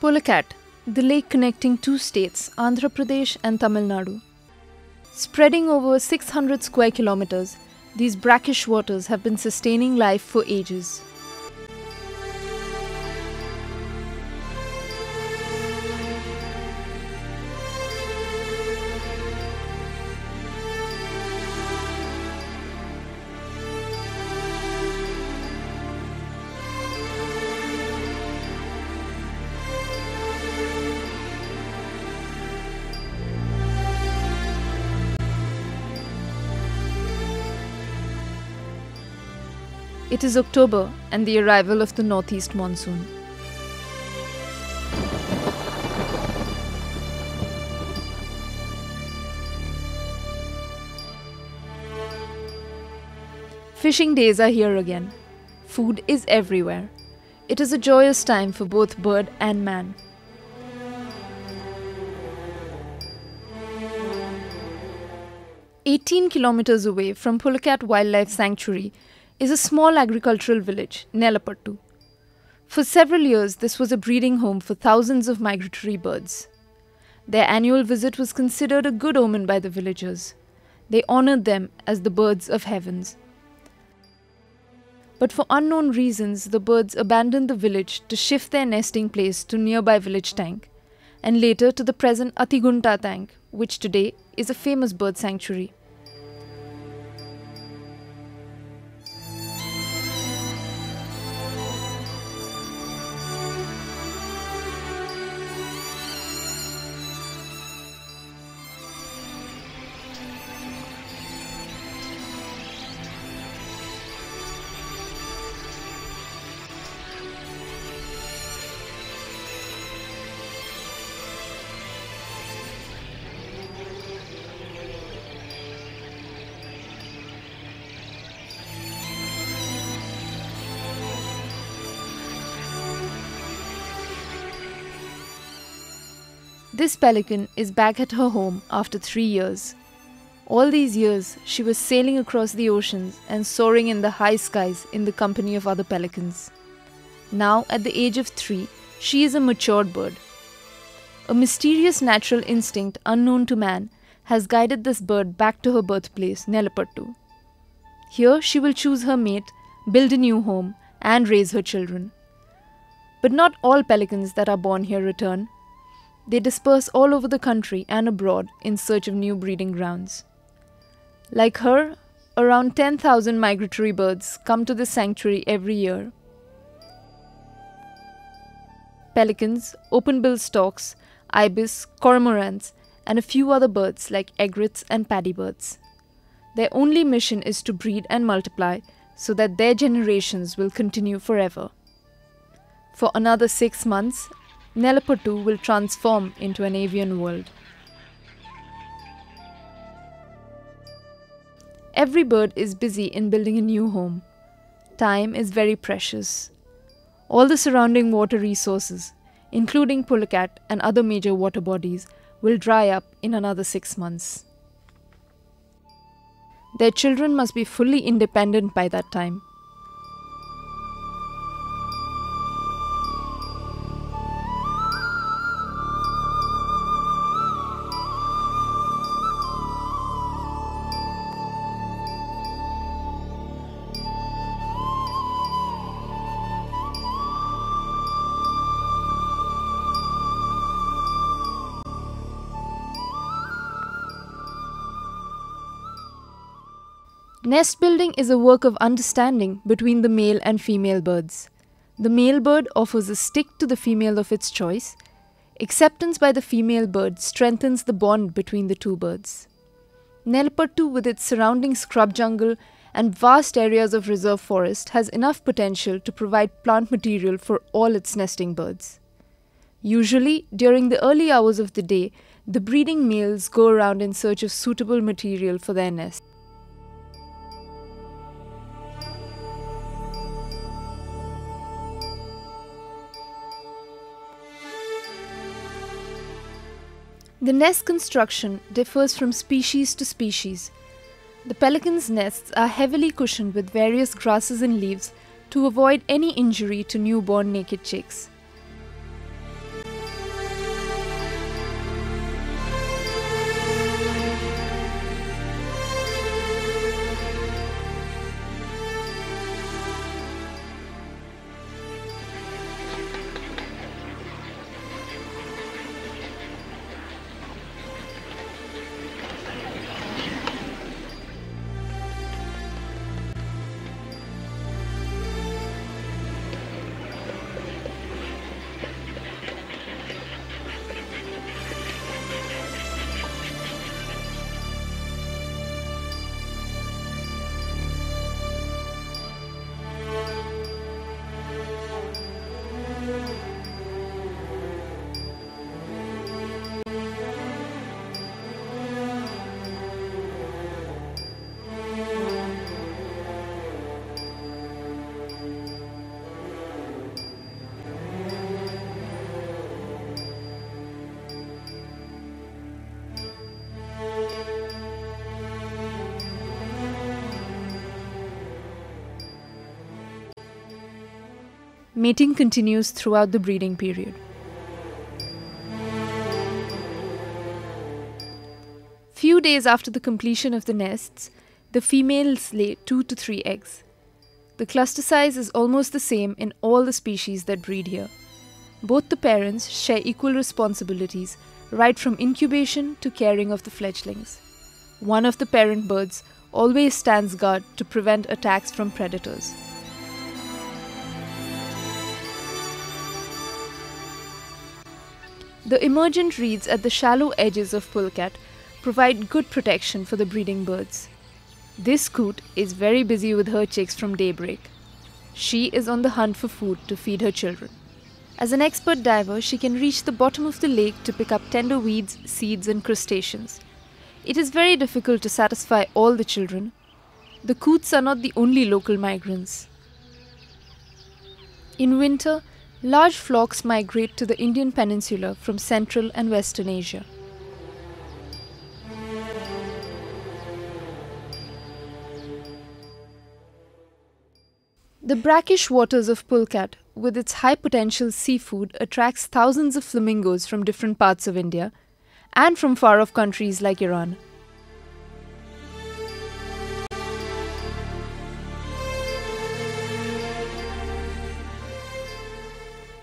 Pulicat, the lake connecting two states, Andhra Pradesh and Tamil Nadu. Spreading over 600 square kilometers, these brackish waters have been sustaining life for ages. It is October and the arrival of the northeast monsoon. Fishing days are here again. Food is everywhere. It is a joyous time for both bird and man. Eighteen kilometers away from Pulicat Wildlife Sanctuary is a small agricultural village, Nelapattu. For several years, this was a breeding home for thousands of migratory birds. Their annual visit was considered a good omen by the villagers. They honored them as the birds of heavens. But for unknown reasons, the birds abandoned the village to shift their nesting place to nearby village tank, and later to the present Atigunta tank, which today is a famous bird sanctuary. This pelican is back at her home after three years. All these years, she was sailing across the oceans and soaring in the high skies in the company of other pelicans. Now, at the age of three, she is a matured bird. A mysterious natural instinct unknown to man has guided this bird back to her birthplace, Nelapattu. Here, she will choose her mate, build a new home, and raise her children. But not all pelicans that are born here return. They disperse all over the country and abroad in search of new breeding grounds. Like her, around 10,000 migratory birds come to this sanctuary every year. Pelicans, open-billed storks, ibis, cormorants, and a few other birds like egrets and paddy birds. Their only mission is to breed and multiply so that their generations will continue forever. For another six months, Nelapattu will transform into an avian world. Every bird is busy in building a new home. Time is very precious. All the surrounding water resources, including Pulicat and other major water bodies, will dry up in another six months. Their children must be fully independent by that time. Nest building is a work of understanding between the male and female birds. The male bird offers a stick to the female of its choice. Acceptance by the female bird strengthens the bond between the two birds. Nelapattu, with its surrounding scrub jungle and vast areas of reserve forest, has enough potential to provide plant material for all its nesting birds. Usually, during the early hours of the day, the breeding males go around in search of suitable material for their nest. The nest construction differs from species to species. The pelican's nests are heavily cushioned with various grasses and leaves to avoid any injury to newborn naked chicks. Mating continues throughout the breeding period. Few days after the completion of the nests, the females lay 2 to 3 eggs. The cluster size is almost the same in all the species that breed here. Both the parents share equal responsibilities right from incubation to caring of the fledglings. One of the parent birds always stands guard to prevent attacks from predators. The emergent reeds at the shallow edges of Pulicat provide good protection for the breeding birds. This coot is very busy with her chicks from daybreak. She is on the hunt for food to feed her children. As an expert diver, she can reach the bottom of the lake to pick up tender weeds, seeds, and crustaceans. It is very difficult to satisfy all the children. The coots are not the only local migrants. In winter, large flocks migrate to the Indian peninsula from Central and Western Asia. The brackish waters of Pulicat, with its high potential seafood, attracts thousands of flamingos from different parts of India and from far off countries like Iran.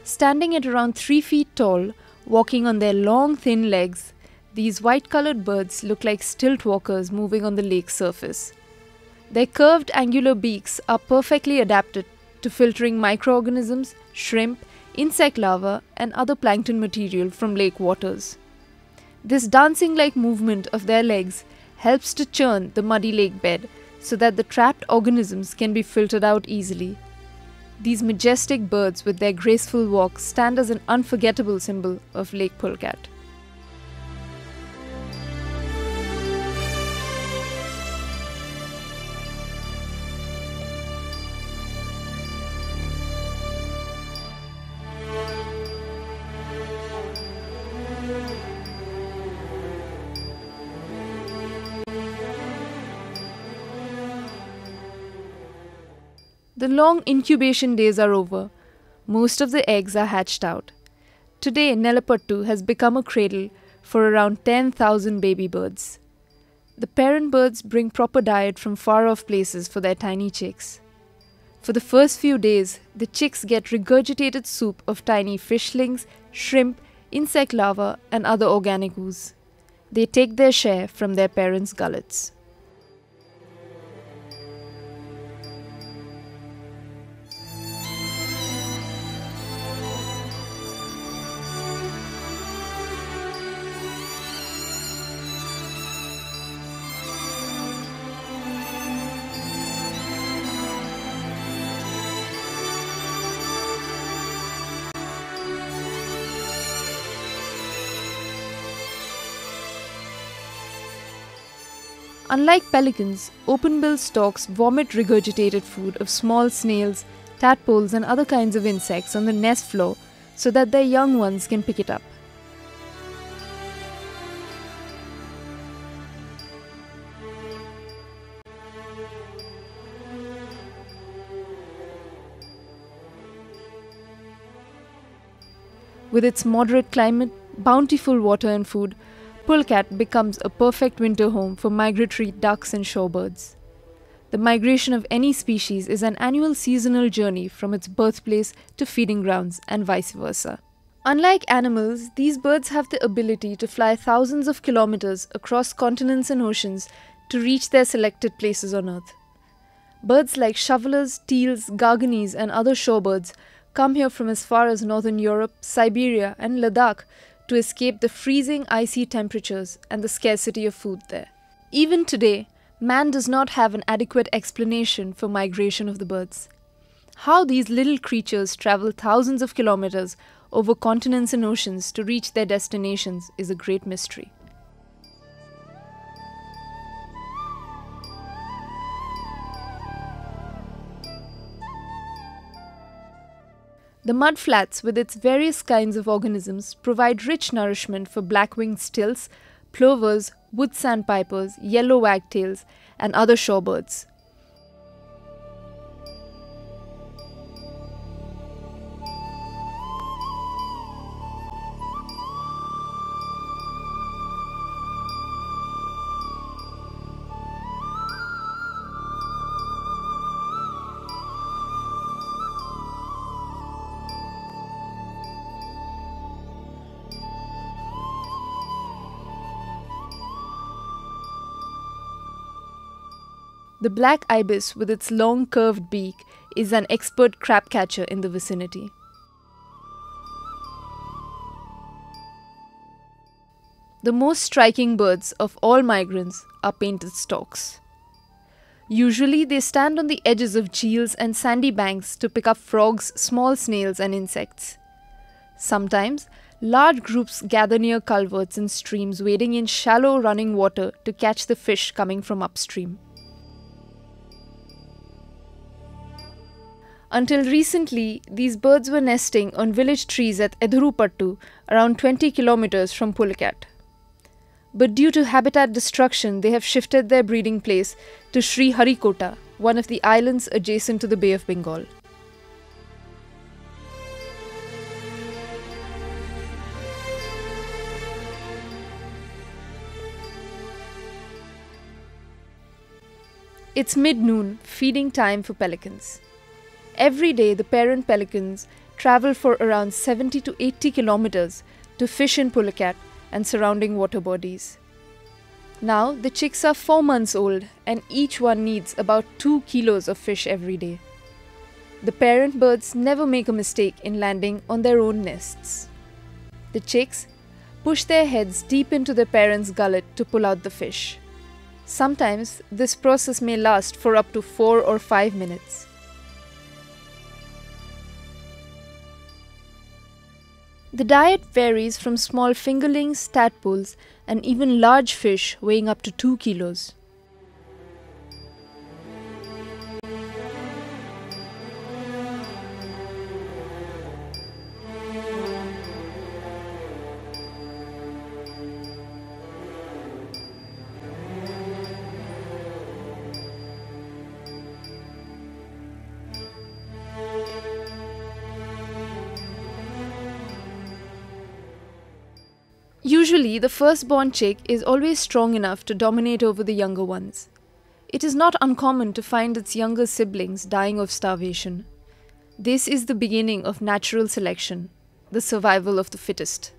Standing at around 3 feet tall, walking on their long thin legs, these white colored birds look like stilt walkers moving on the lake surface. Their curved angular beaks are perfectly adapted to filtering microorganisms, shrimp, insect larvae, and other plankton material from lake waters. This dancing like movement of their legs helps to churn the muddy lake bed so that the trapped organisms can be filtered out easily. These majestic birds with their graceful walk stand as an unforgettable symbol of Lake Pulicat. The long incubation days are over. Most of the eggs are hatched out. Today, Nelapattu has become a cradle for around 10,000 baby birds. The parent birds bring proper diet from far off places for their tiny chicks. For the first few days, the chicks get regurgitated soup of tiny fishlings, shrimp, insect larvae, and other organic ooze. They take their share from their parents' gullets. Unlike pelicans, open-billed storks vomit regurgitated food of small snails, tadpoles and other kinds of insects on the nest floor so that their young ones can pick it up. With its moderate climate, bountiful water and food, Pulicat becomes a perfect winter home for migratory ducks and shorebirds. The migration of any species is an annual seasonal journey from its birthplace to feeding grounds and vice versa. Unlike animals, these birds have the ability to fly thousands of kilometers across continents and oceans to reach their selected places on Earth. Birds like shovelers, teals, garganeys, and other shorebirds come here from as far as northern Europe, Siberia, and Ladakh to escape the freezing icy temperatures and the scarcity of food there. Even today, man does not have an adequate explanation for migration of the birds. How these little creatures travel thousands of kilometers over continents and oceans to reach their destinations is a great mystery. The mudflats, with its various kinds of organisms, provide rich nourishment for black-winged stilts, plovers, wood sandpipers, yellow wagtails, and other shorebirds. The black ibis, with its long curved beak, is an expert crab catcher in the vicinity. The most striking birds of all migrants are painted storks. Usually, they stand on the edges of geels and sandy banks to pick up frogs, small snails, and insects. Sometimes, large groups gather near culverts and streams, wading in shallow running water to catch the fish coming from upstream. Until recently, these birds were nesting on village trees at Edurupattu, around 20 kilometers from Pulicat but due to habitat destruction, they have shifted their breeding place to Sri Harikota, one of the islands adjacent to the Bay of Bengal. It's mid noon, feeding time for pelicans. Every day, the parent pelicans travel for around 70 to 80 kilometers to fish in Pulicat and surrounding water bodies. Now the chicks are 4 months old and each one needs about 2 kilos of fish every day. The parent birds never make a mistake in landing on their own nests. The chicks push their heads deep into their parent's gullet to pull out the fish. Sometimes this process may last for up to 4 or 5 minutes. The diet varies from small fingerlings, tadpoles, and even large fish weighing up to 2 kilos. Usually, the firstborn chick is always strong enough to dominate over the younger ones. It is not uncommon to find its younger siblings dying of starvation. This is the beginning of natural selection, the survival of the fittest.